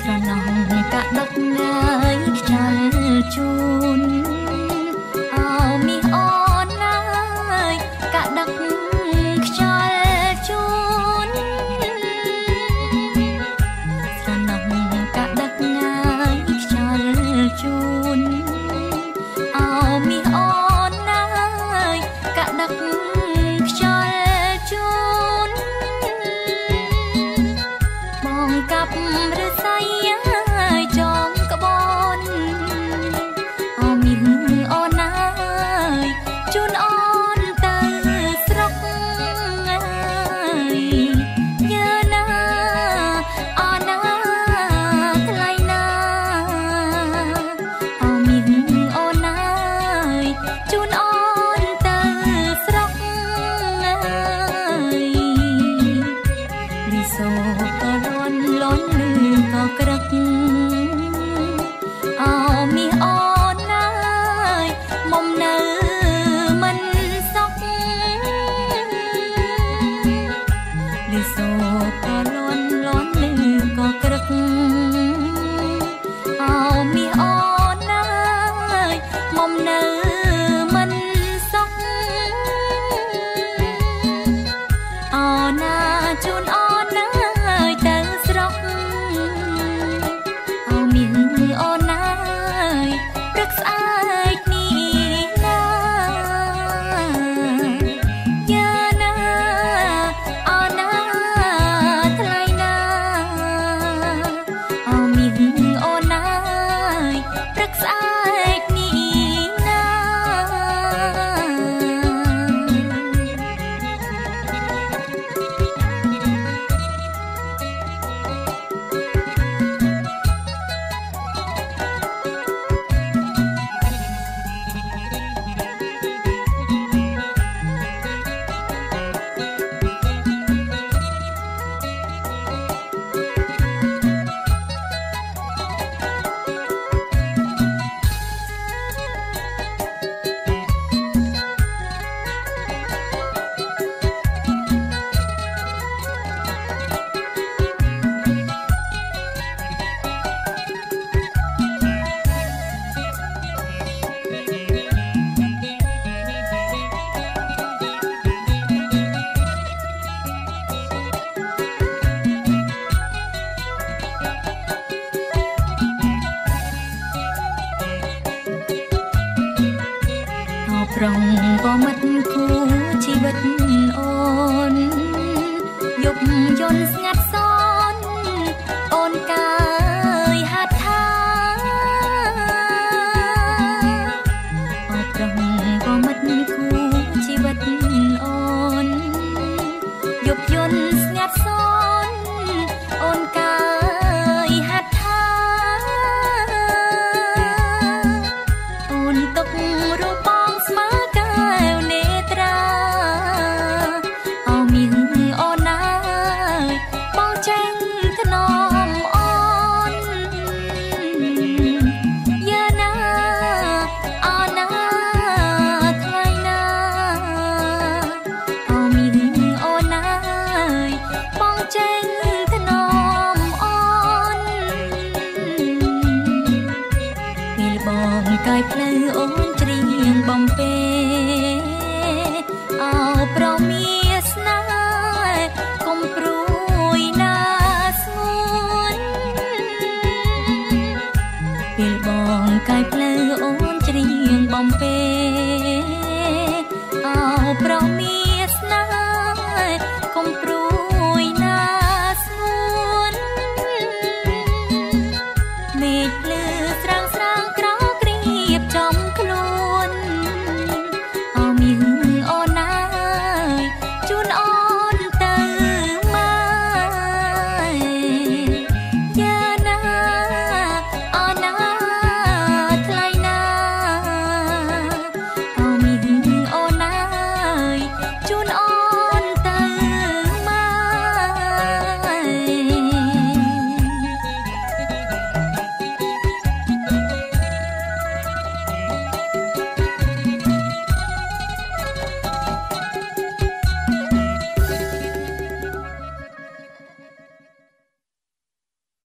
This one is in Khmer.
ស្រណោះកាដឹកងាយខ្ជិលជូន ប្រុងក៏មិនគូជីវិតអូនយប់យន់ស្ងាត់ស កាយផ្លូវអូនច្រៀងបំពេ